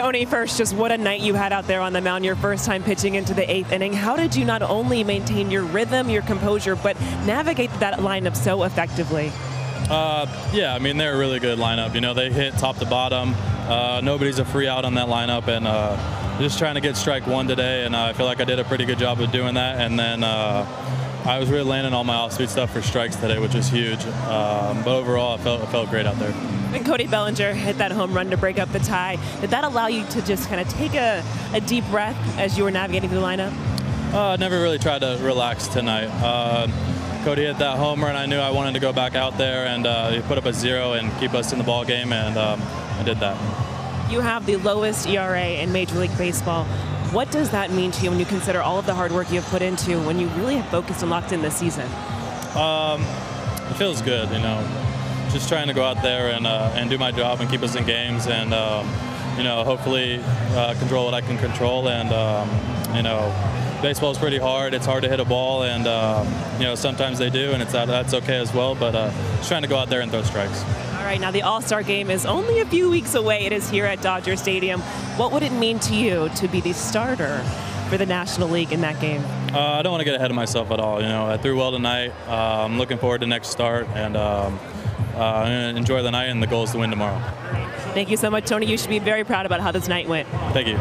Tony, first, just what a night you had out there on the mound, your first time pitching into the eighth inning. How did you not only maintain your rhythm, your composure, but navigate that lineup so effectively? Uh, yeah, I mean, they're a really good lineup. You know, they hit top to bottom. Uh, nobody's a free out on that lineup, and uh, just trying to get strike one today, and I feel like I did a pretty good job of doing that. And then uh, I was really landing all my off-speed stuff for strikes today, which was huge. Um, but overall, it felt, it felt great out there. And Cody Bellinger hit that home run to break up the tie. Did that allow you to just kind of take a, a deep breath as you were navigating through the lineup? Uh, never really tried to relax tonight. Uh, Cody hit that homer, and I knew I wanted to go back out there and uh, put up a zero and keep us in the ball game, and um, I did that. You have the lowest ERA in Major League Baseball. What does that mean to you when you consider all of the hard work you have put into when you really have focused and locked in this season? Um, it feels good, you know. Just trying to go out there and uh, and do my job and keep us in games, and um, you know, hopefully uh, control what I can control, and um, you know, baseball is pretty hard. It's hard to hit a ball, and um, you know, sometimes they do, and it's that's okay as well. But uh, just trying to go out there and throw strikes. All right, now the All Star game is only a few weeks away. It is here at Dodger Stadium. What would it mean to you to be the starter for the National League in that game? Uh, I don't want to get ahead of myself at all. You know, I threw well tonight. Uh, I'm looking forward to next start, and um, uh, enjoy the night. And the goal is to win tomorrow. Thank you so much, Tony. You should be very proud about how this night went. Thank you.